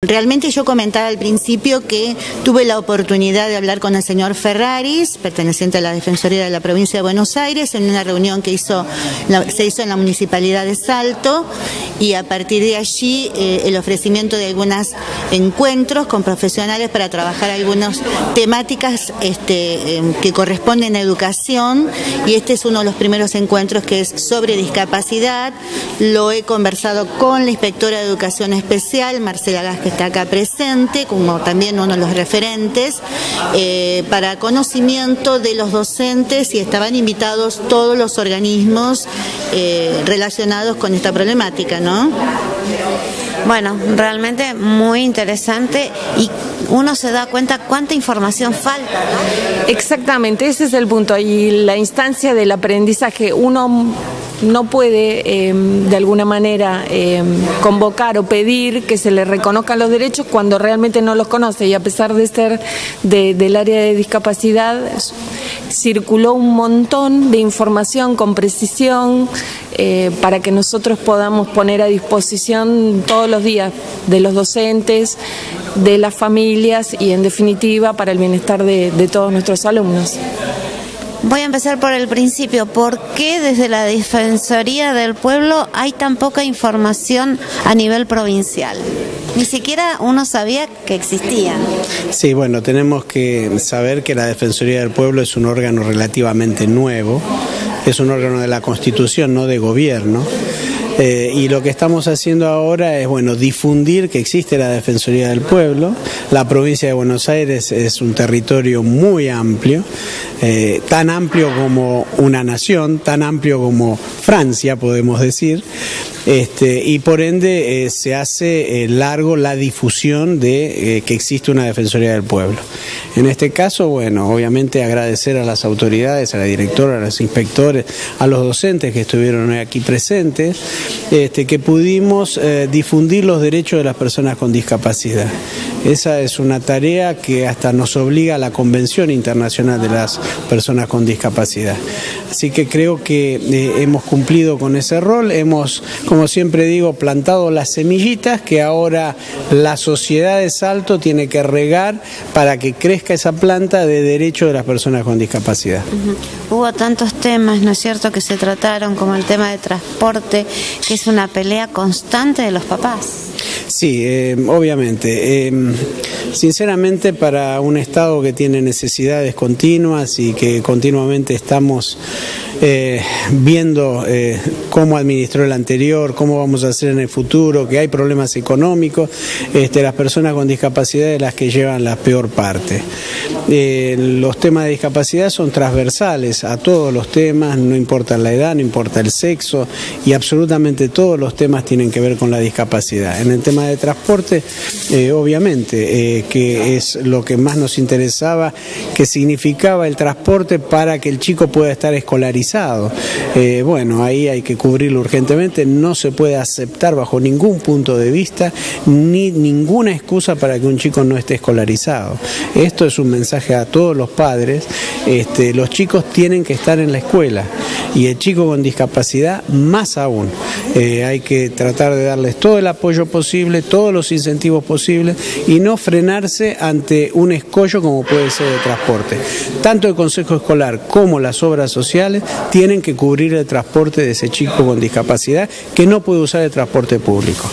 Realmente yo comentaba al principio que tuve la oportunidad de hablar con el señor Ferraris, perteneciente a la Defensoría de la Provincia de Buenos Aires, en una reunión que se hizo en la Municipalidad de Salto y a partir de allí eh, el ofrecimiento de algunos encuentros con profesionales para trabajar algunas temáticas este, em, que corresponden a educación y este es uno de los primeros encuentros que es sobre discapacidad. Lo he conversado con la inspectora de Educación Especial, Marcela Gasque está acá presente, como también uno de los referentes, eh, para conocimiento de los docentes y estaban invitados todos los organismos eh, relacionados con esta problemática, ¿no? Bueno, realmente muy interesante y uno se da cuenta cuánta información falta. ¿no? Exactamente, ese es el punto. Y la instancia del aprendizaje, uno no puede em, de alguna manera em, convocar o pedir que se le reconozcan los derechos cuando realmente no los conoce y a pesar de ser del área de discapacidad circuló un montón de información con precisión eh, para que nosotros podamos poner a disposición todos los días de los docentes, de las familias y en definitiva para el bienestar de, de todos nuestros alumnos. Voy a empezar por el principio. ¿Por qué desde la Defensoría del Pueblo hay tan poca información a nivel provincial? Ni siquiera uno sabía que existían. Sí, bueno, tenemos que saber que la Defensoría del Pueblo es un órgano relativamente nuevo, es un órgano de la Constitución, no de gobierno. Eh, y lo que estamos haciendo ahora es bueno difundir que existe la Defensoría del Pueblo. La provincia de Buenos Aires es un territorio muy amplio, eh, tan amplio como una nación, tan amplio como Francia, podemos decir. Este, y por ende eh, se hace eh, largo la difusión de que existe una Defensoría del Pueblo. En este caso, bueno, obviamente agradecer a las autoridades, a la directora, a los inspectores, a los docentes que estuvieron aquí presentes, este, que pudimos difundir los derechos de las personas con discapacidad. Esa es una tarea que hasta nos obliga a la Convención Internacional de las Personas con Discapacidad. Así que creo que hemos cumplido con ese rol, hemos como siempre digo, plantado las semillitas que ahora la sociedad de Salto tiene que regar para que crezca esa planta de derecho de las personas con discapacidad. Hubo tantos temas, ¿no es cierto?, que se trataron, como el tema de transporte, que es una pelea constante de los papás. Sí, eh, obviamente. Eh, sinceramente, para un Estado que tiene necesidades continuas y que continuamente estamos eh, viendo cómo administró el anterior, cómo vamos a hacer en el futuro, que hay problemas económicos, este, las personas con discapacidad de las que llevan la peor parte. los temas de discapacidad son transversales a todos los temas, no importa la edad, no importa el sexo y absolutamente todos los temas tienen que ver con la discapacidad. De transporte, eh, obviamente, eh, que es lo que más nos interesaba, que significaba el transporte para que el chico pueda estar escolarizado. Eh, bueno, ahí hay que cubrirlo urgentemente, no se puede aceptar bajo ningún punto de vista ni ninguna excusa para que un chico no esté escolarizado. Esto es un mensaje a todos los padres, este, los chicos tienen que estar en la escuela y el chico con discapacidad más aún. hay que tratar de darles todo el apoyo todos los incentivos posibles y no frenarse ante un escollo como puede ser el transporte. Tanto el Consejo Escolar como las obras sociales tienen que cubrir el transporte de ese chico con discapacidad que no puede usar el transporte público.